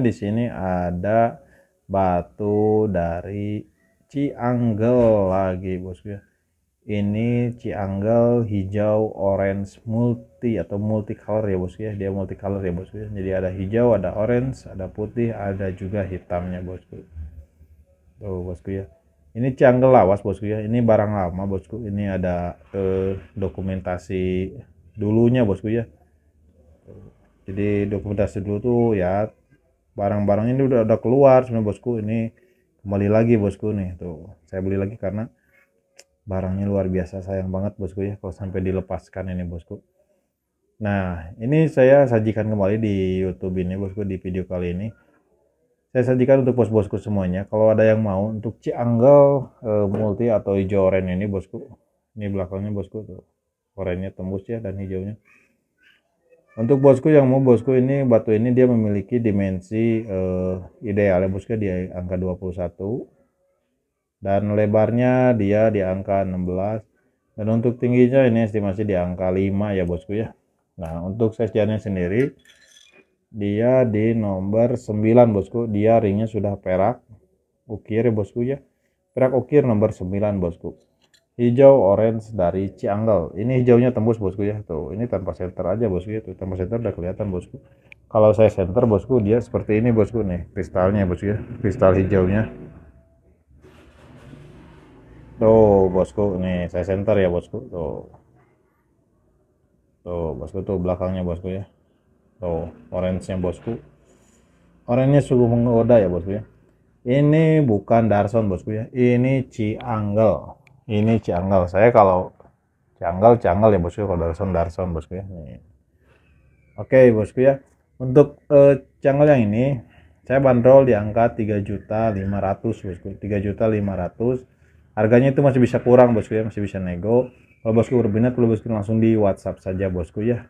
di sini ada batu dari Cianggel lagi bosku ya ini Cianggel hijau orange multi atau multicolor ya bosku ya dia multicolor ya bosku ya jadi ada hijau ada orange ada putih ada juga hitamnya bosku tuh bosku ya ini Cianggel lawas bosku ya ini barang lama bosku ini ada eh, dokumentasi dulunya bosku ya jadi dokumentasi dulu tuh ya barang-barang ini udah udah keluar sebenarnya bosku ini kembali lagi bosku nih tuh. Saya beli lagi karena barangnya luar biasa sayang banget bosku ya kalau sampai dilepaskan ini bosku. Nah ini saya sajikan kembali di YouTube ini bosku di video kali ini. Saya sajikan untuk bos-bosku semuanya. Kalau ada yang mau untuk Cianggel eh, multi atau hijau oranye ini bosku. Ini belakangnya bosku tuh. Oranye tembus ya dan hijaunya untuk bosku yang mau bosku ini batu ini dia memiliki dimensi uh, ideal ya bosku di angka 21 dan lebarnya dia di angka 16 dan untuk tingginya ini estimasi di angka 5 ya bosku ya. Nah untuk size sendiri dia di nomor 9 bosku. Dia ringnya sudah perak ukir ya bosku ya. Perak ukir nomor 9 bosku hijau orange dari Cianggel ini hijaunya tembus bosku ya. Tuh ini tanpa center aja bosku ya. Tuh tanpa center udah kelihatan bosku. Kalau saya center bosku dia seperti ini bosku nih kristalnya bosku ya. Kristal hijaunya. Tuh bosku nih saya center ya bosku. Tuh. Tuh bosku tuh belakangnya bosku ya. Tuh orange nya bosku. Orange nya sungguh menggoda ya bosku ya. Ini bukan Darson bosku ya. Ini Cianggel ini Cianggel saya kalau Cianggel Cianggel ya bosku. Kalau Darson Darson bosku ya. Nih. oke bosku ya. Untuk uh, Cianggel yang ini saya bandrol di angka 3 juta 500 bosku. 3 juta 500 harganya itu masih bisa kurang bosku ya. Masih bisa nego. Kalau bosku berminat kalau bosku langsung di WhatsApp saja bosku ya